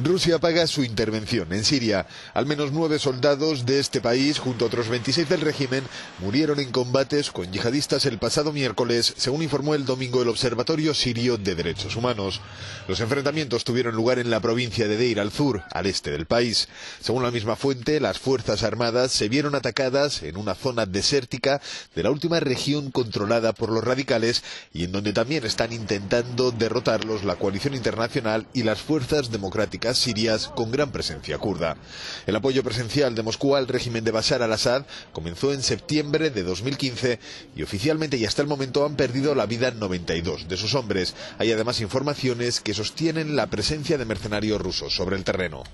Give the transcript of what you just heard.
Rusia paga su intervención en Siria. Al menos nueve soldados de este país, junto a otros 26 del régimen, murieron en combates con yihadistas el pasado miércoles, según informó el domingo el Observatorio Sirio de Derechos Humanos. Los enfrentamientos tuvieron lugar en la provincia de Deir al-Zur, al este del país. Según la misma fuente, las Fuerzas Armadas se vieron atacadas en una zona desértica de la última región controlada por los radicales y en donde también están intentando derrotarlos la coalición internacional y las fuerzas democráticas sirias con gran presencia kurda. El apoyo presencial de Moscú al régimen de Bashar al-Assad comenzó en septiembre de 2015 y oficialmente y hasta el momento han perdido la vida 92 de sus hombres. Hay además informaciones que sostienen la presencia de mercenarios rusos sobre el terreno.